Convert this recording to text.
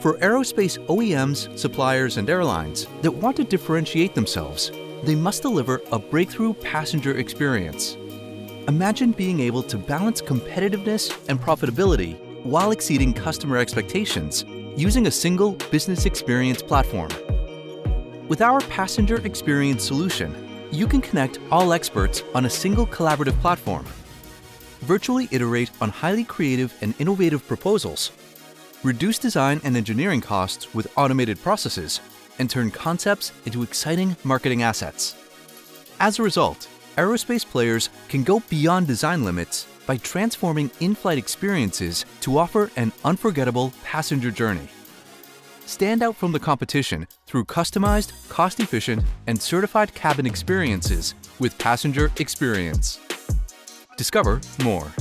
For aerospace OEMs, suppliers, and airlines that want to differentiate themselves, they must deliver a breakthrough passenger experience. Imagine being able to balance competitiveness and profitability while exceeding customer expectations using a single business experience platform. With our passenger experience solution, you can connect all experts on a single collaborative platform, virtually iterate on highly creative and innovative proposals, reduce design and engineering costs with automated processes, and turn concepts into exciting marketing assets. As a result, aerospace players can go beyond design limits by transforming in-flight experiences to offer an unforgettable passenger journey. Stand out from the competition through customized, cost-efficient, and certified cabin experiences with Passenger Experience. Discover more.